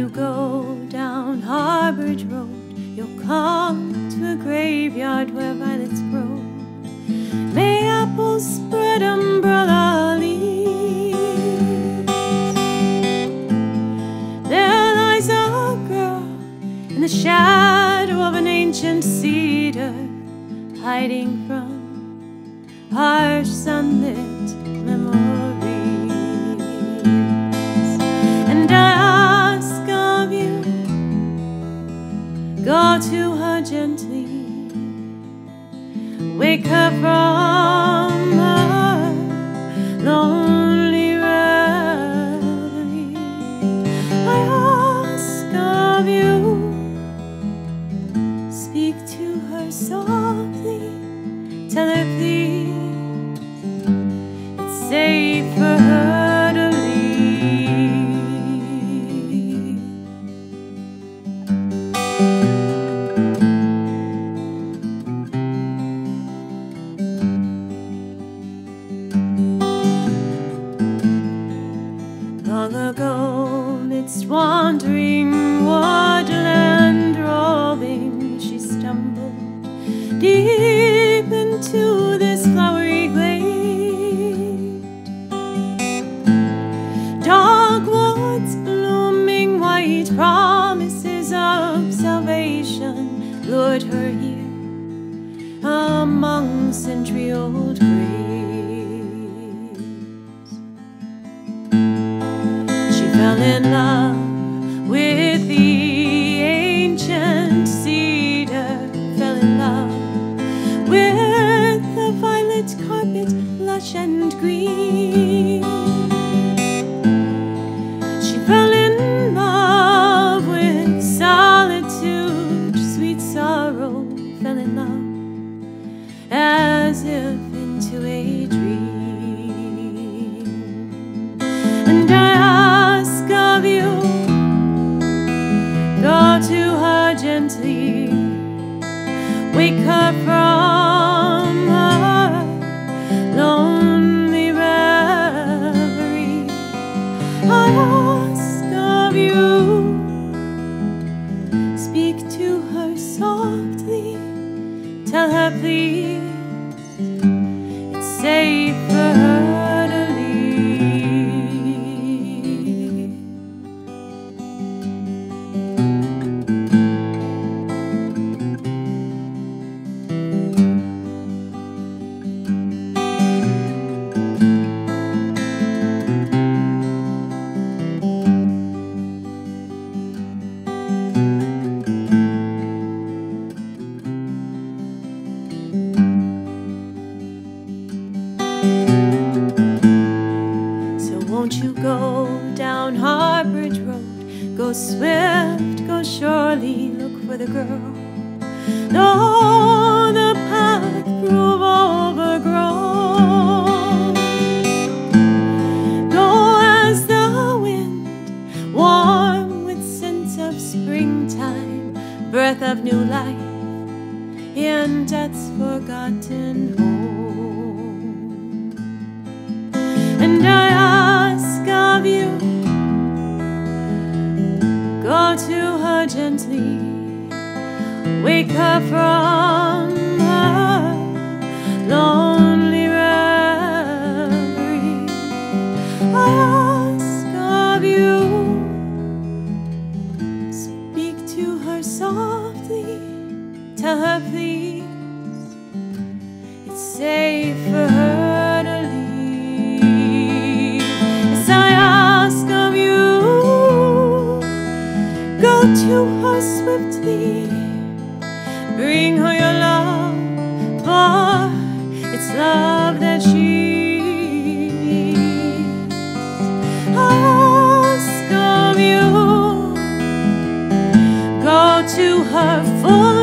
You go down Harborage Road, you'll come to a graveyard where violets grow. May apples spread umbrella leaves. There lies a girl in the shadow of an ancient cedar, hiding from harsh sunlit memories. Tell her please it's safe for her to leave. Long ago, midst wandering woodland roving, she stumbled deep into this flowery glade. Dogwoods blooming white promises of salvation lured her here among century old graves. She fell in love from lonely reverie. I ask of you, speak to her softly, tell her please go down Harborage Road? Go swift, go surely, look for the girl. Though the path prove overgrown, go as the wind, warm with scents of springtime, breath of new life in death's forgotten home. Her from her lonely reverie. I ask of you, speak to her softly, tell her please it's safe for her to leave. Yes, I ask of you, go to her swiftly, bring her your love, for it's love that she needs. Ask of you, go to her full